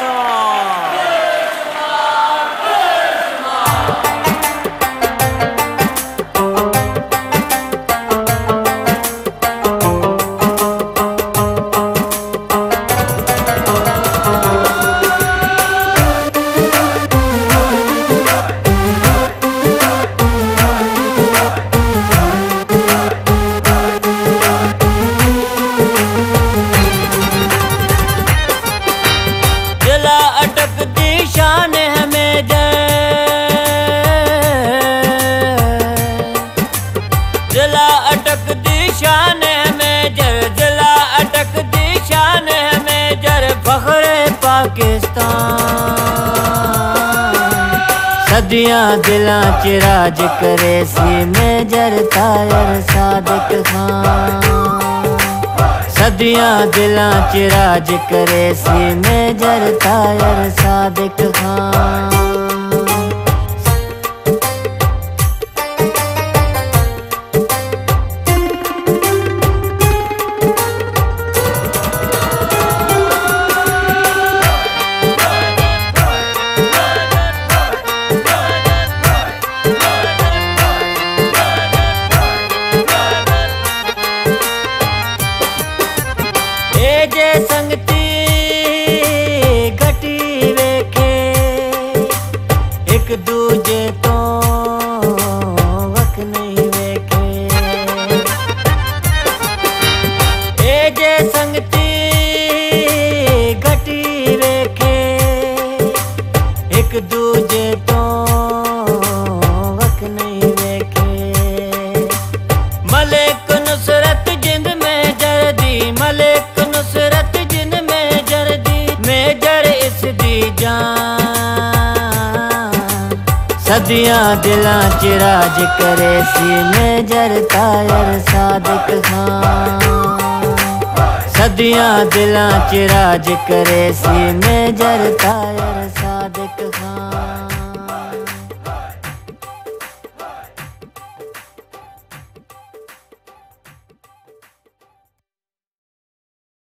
Awesome. जला अटक दिशान में जर, जला अटक दिशान में जर फखर पाकिस्तान। सदियाँ दिला चिराज करे सी मेजर तायर सादक खान। सदियाँ दिला चिराज करे सी मेजर तायर सादक खान। जान। सदियाँ दिलां च राज करे सी मेजर तायर सादिक खान। सदियाँ दिलां च राज करे सी मेजर तायर